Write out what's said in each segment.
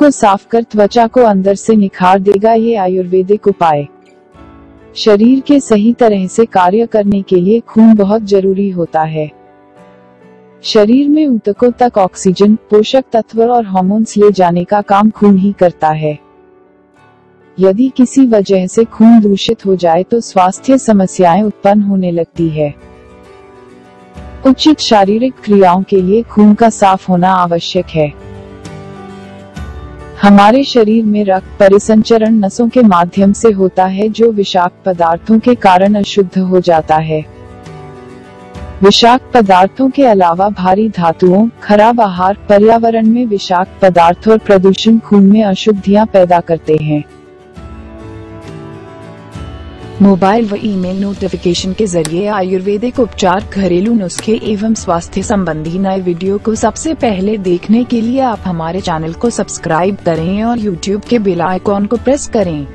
को साफ़ कर त्वचा को अंदर से निखार देगा ये आयुर्वेदिक उपाय। शरीर के सही तरह से कार्य करने के लिए खून बहुत ज़रूरी होता है। शरीर में ऊतकों तक ऑक्सीजन, पोषक तत्व और हार्मोन्स ले जाने का काम खून ही करता है। यदि किसी वजह से खून दूषित हो जाए तो स्वास्थ्य समस्याएँ उत्पन्न होने लगती है। उचित शारीरिक क्रियाओं के लिए खून का साफ़ होना आवश्यक है। हमारे शरीर में रक्त परिसंचरण नसों के माध्यम से होता है, जो विषाक्त पदार्थों के कारण अशुद्ध हो जाता है। विषाक्त पदार्थों के अलावा भारी धातुओं, खराब आहार, पर्यावरण में विषाक्त पदार्थ और प्रदूषण खून में अशुद्धियाँ पैदा करते हैं। मोबाइल व ईमेल नोटिफिकेशन के ज़रिए आयुर्वेदिक उपचार, घरेलू नुस्खे एवं स्वास्थ्य संबंधी नए वीडियो को सबसे पहले देखने के लिए आप हमारे चैनल को सब्सक्राइब करें और यूट्यूब के बेल आइकॉन को प्रेस करें।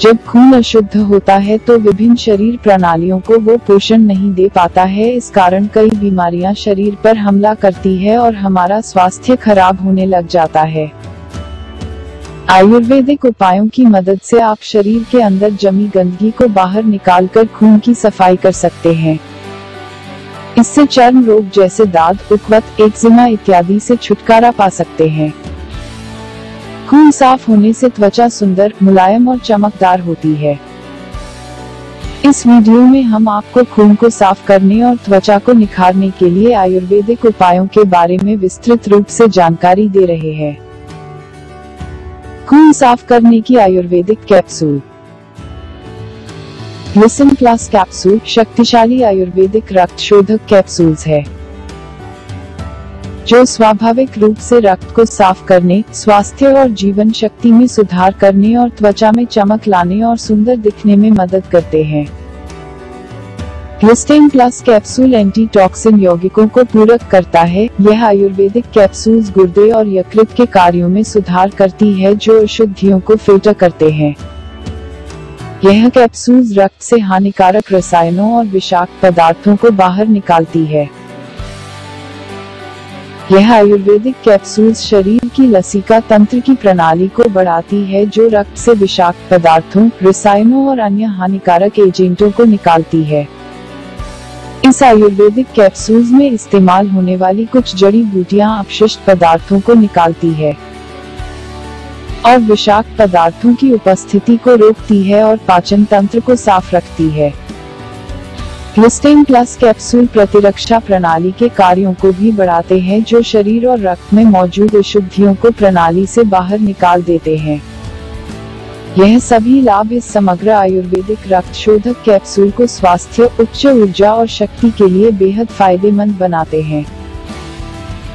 जब खून अशुद्ध होता है तो विभिन्न शरीर प्रणालियों को वो पोषण नहीं दे पाता है। इस कारण कई बीमारियाँ शरीर पर हमला करती है और हमारा स्वास्थ्य खराब होने लग जाता है। आयुर्वेदिक उपायों की मदद से आप शरीर के अंदर जमी गंदगी को बाहर निकालकर खून की सफ़ाई कर सकते हैं। इससे चर्म रोग जैसे दाद, उकवत, एक्जिमा इत्यादि से छुटकारा पा सकते हैं। खून साफ़ होने से त्वचा सुंदर, मुलायम और चमकदार होती है। इस वीडियो में हम आपको खून को साफ़ करने और त्वचा को निखारने के लिए आयुर्वेदिक उपायों के बारे में विस्तृत रूप से जानकारी दे रहे हैं। खून साफ़ करने की आयुर्वेदिक कैप्सूल लिसन प्लस कैप्सूल शक्तिशाली आयुर्वेदिक रक्त शोधक कैप्सूल्स है, जो स्वाभाविक रूप से रक्त को साफ़ करने, स्वास्थ्य और जीवन शक्ति में सुधार करने और त्वचा में चमक लाने और सुंदर दिखने में मदद करते हैं। ग्लिस्टेन प्लस कैप्सूल एंटीटॉक्सिन यौगिकों को पूरक करता है। यह आयुर्वेदिक कैप्सूल्स गुर्दे और यकृत के कार्यों में सुधार करती है जो अशुद्धियों को फ़िल्टर करते हैं। यह कैप्सूल्स रक्त से हानिकारक रसायनों और विषाक्त पदार्थों को बाहर निकालती है। यह आयुर्वेदिक कैप्सूल्स शरीर की लसिका तंत्र की प्रणाली को बढ़ाती है जो रक्त से विषाक्त पदार्थों, रसायनों और अन्य हानिकारक एजेंटों को निकालती है। इस आयुर्वेदिक कैप्सूल्स में इस्तेमाल होने वाली कुछ जड़ी बूटियाँ अपशिष्ट पदार्थों को निकालती है और विषाक्त पदार्थों की उपस्थिति को रोकती है और पाचन तंत्र को साफ़ रखती है। ग्लिस्टेन प्लस कैप्सूल प्रतिरक्षा प्रणाली के कार्यों को भी बढ़ाते हैं जो शरीर और रक्त में मौजूद अशुद्धियों को प्रणाली से बाहर निकाल देते हैं। यह सभी लाभ इस समग्र आयुर्वेदिक रक्त शोधक कैप्सूल को स्वास्थ्य, उच्च ऊर्जा और शक्ति के लिए बेहद फ़ायदेमंद बनाते हैं।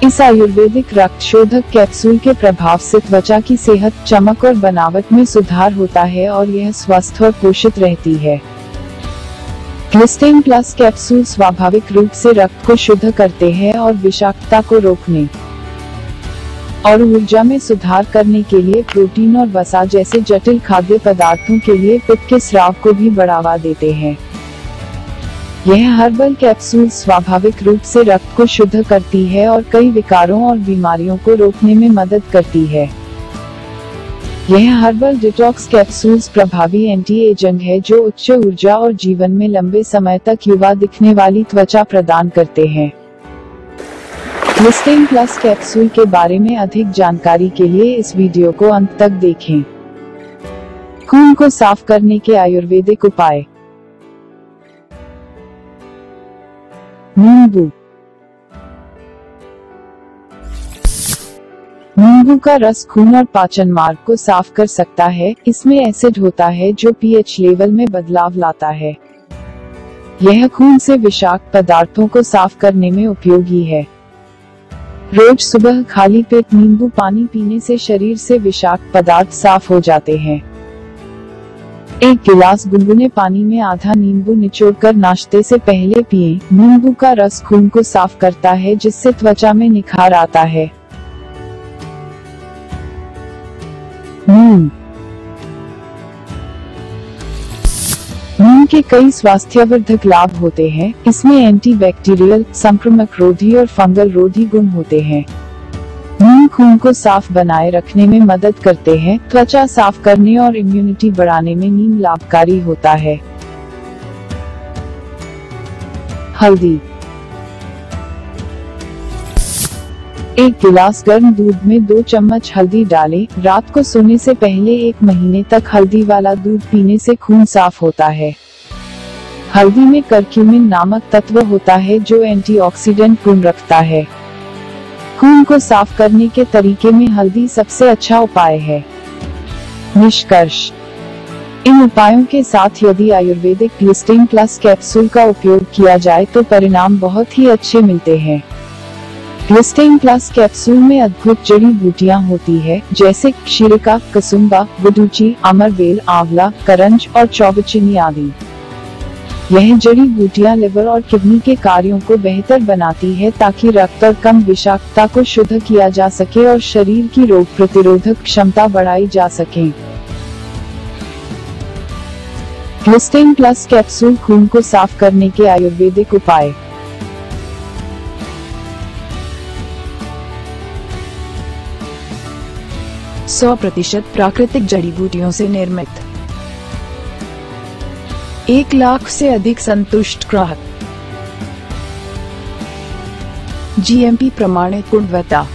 इस आयुर्वेदिक रक्त शोधक कैप्सूल के प्रभाव से त्वचा की सेहत चमक और बनावट में सुधार होता है और यह स्वस्थ और पोषित रहती है। प्लस कैप्सूल स्वाभाविक रूप से रक्त को शुद्ध करते हैं और विषाक्तता को रोकने। और ऊर्जा में सुधार करने के लिए प्रोटीन और वसा जैसे जटिल खाद्य पदार्थों के लिए पित्त के स्राव को भी बढ़ावा देते हैं। यह हर्बल कैप्सूल स्वाभाविक रूप से रक्त को शुद्ध करती है और कई विकारों और बीमारियों को रोकने में मदद करती है। यह हर्बल डिटॉक्स कैप्सूल्स प्रभावी एंटी एजेंट है जो उच्च ऊर्जा और जीवन में लंबे समय तक युवा दिखने वाली त्वचा प्रदान करते हैं। लिस्टिंग प्लस कैप्सूल के बारे में अधिक जानकारी के लिए इस वीडियो को अंत तक देखें। खून को साफ़ करने के आयुर्वेदिक उपाय। नींबू। नींबू का रस खून और पाचन मार्ग को साफ़ कर सकता है। इसमें एसिड होता है जो पीएच लेवल में बदलाव लाता है। यह खून से विषाक्त पदार्थों को साफ़ करने में उपयोगी है। रोज सुबह खाली पेट नींबू पानी पीने से शरीर से विषाक्त पदार्थ साफ़ हो जाते हैं। एक गिलास गुनगुने पानी में आधा नींबू निचोड़कर नाश्ते से पहले पिए। नींबू का रस खून को साफ़ करता है, जिससे त्वचा में निखार आता है। नीम। नीम के कई स्वास्थ्यवर्धक लाभ होते हैं। इसमें एंटीबैक्टीरियल, संक्रमक रोधी और फंगल रोधी गुण होते हैं। नीम खून को साफ़ बनाए रखने में मदद करते हैं। त्वचा साफ़ करने और इम्यूनिटी बढ़ाने में नीम लाभकारी होता है। हल्दी। एक गिलास गर्म दूध में दो चम्मच हल्दी डालें। रात को सोने से पहले एक महीने तक हल्दी वाला दूध पीने से खून साफ़ होता है। हल्दी में करक्यूमिन नामक तत्व होता है जो एंटीऑक्सीडेंट गुण रखता है। खून को साफ़ करने के तरीके में हल्दी सबसे अच्छा उपाय है। निष्कर्ष। इन उपायों के साथ यदि आयुर्वेदिक ग्लिस्टिन प्लस कैप्सूल का उपयोग किया जाए तो परिणाम बहुत ही अच्छे मिलते हैं। ग्लिस्टिन प्लस कैप्सूल में अद्भुत जड़ी बूटियाँ होती है, जैसे क्षीरिका, कसुम्बा गुडूची अमरबेल आंवला, करंज और चौबचिनी आदि। यह जड़ी बूटियाँ लिवर और किडनी के कार्यों को बेहतर बनाती है ताकि रक्त और कम विषाक्तता को शुद्ध किया जा सके और शरीर की रोग प्रतिरोधक क्षमता बढ़ाई जा सके। ग्लिस्टेन प्लस कैप्सूल खून को साफ़ करने के आयुर्वेदिक उपाय। सौ प्रतिशत प्राकृतिक जड़ी बूटियों से निर्मित। एक लाख से अधिक संतुष्ट ग्राहक। जीएमपी प्रमाणित गुणवत्ता।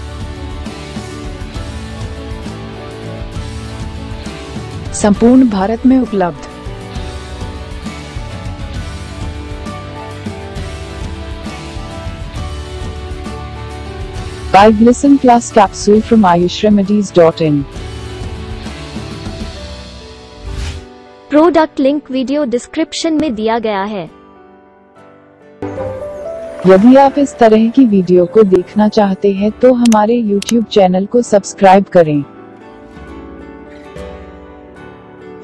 संपूर्ण भारत में उपलब्ध। By Glycin Plus capsule from ayushremedies.in product link video description में दिया गया है। यदि आप इस तरह की वीडियो को देखना चाहते हैं तो हमारे YouTube चैनल को सब्सक्राइब करें।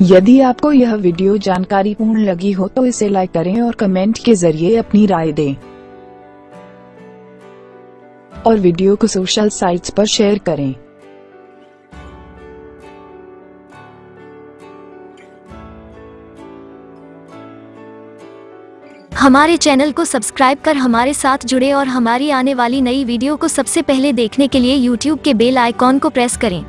यदि आपको यह वीडियो जानकारी पूर्ण लगी हो तो इसे लाइक करें और कमेंट के ज़रिए अपनी राय दें। और वीडियो को सोशल साइट्स पर शेयर करें। हमारे चैनल को सब्सक्राइब कर हमारे साथ जुड़े और हमारी आने वाली नई वीडियो को सबसे पहले देखने के लिए यूट्यूब के बेल आइकॉन को प्रेस करें।